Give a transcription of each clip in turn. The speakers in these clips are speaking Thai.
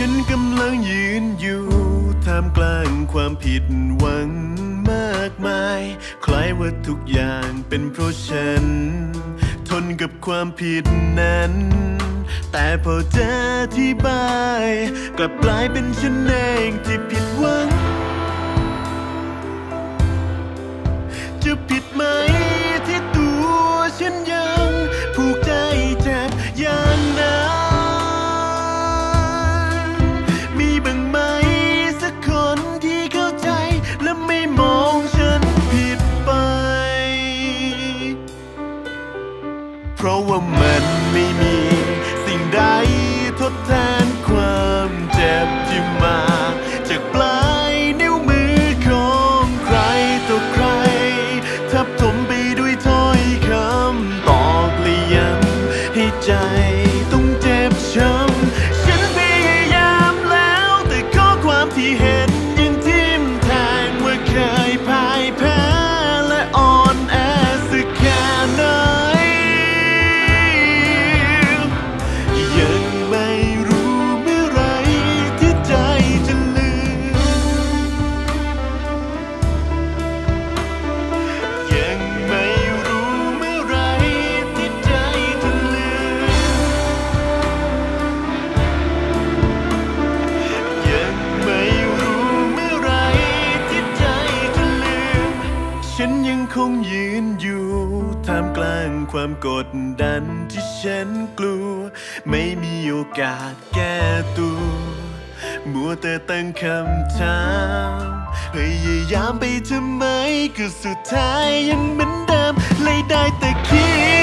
ฉันกำลังยืนอยู่ท่ามกลางความผิดหวังมากมาย คล้ายว่าทุกอย่างเป็นเพราะฉัน ทนกับความผิดนั้น แต่พอเจะอธิบาย กลับกลายเป็นฉันเองที่ผิดหวัง จะผิดไหมที่ เพราะว่ามันไม่มีสิ่งใดทดแทนความเจ็บที่มา จากปลายนิ้วมือของใครต่อใคร ทับถมไปด้วยถ้อยคำตอกและย้ำให้ใจ งยืนอยู่ท่ามกลางความกดดันที่ฉันกลัว ไม่มีโอกาสแก้ตัว มัวแต่ตั้งคำถามพยายามไปทำไมก็สุดท้ายยังเหมือนเดิมเลยได้แต่คิด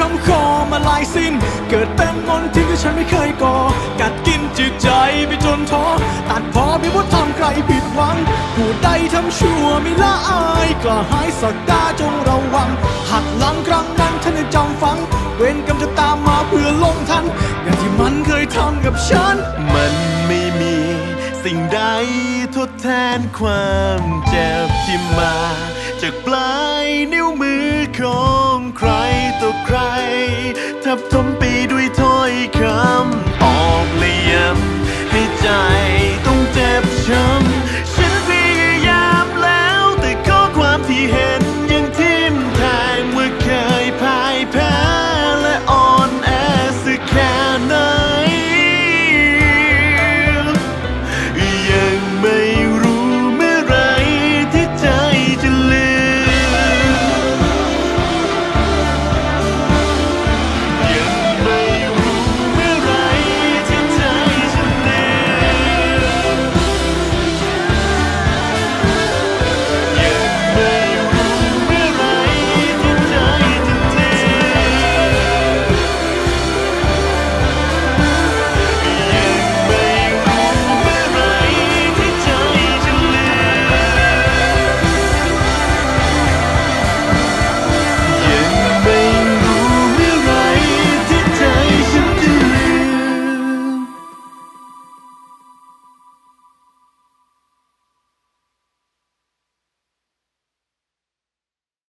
คำคอมาลายสิ้น เกิดเป็นมนทินที่ฉันไม่เคยก่อ กัดกินจิตใจไปจนท้อ ตัดพอไม่ว่าทำใครผิดหวัง ผู้ใดทำชั่วไม่ละอาย กล้าหายสักดาจงระวัง หักหลังครั้งนั้นฉันยังจำฝัง เวรกรรมจะตามมาเพื่อลงทันอย่างที่มันเคยทำกับฉัน มันไม่มีสิ่งใดทดแทนความเจ็บที่มา จากปลายนิ้วมือ ใครทับถมไปด้วยถ้อยคำ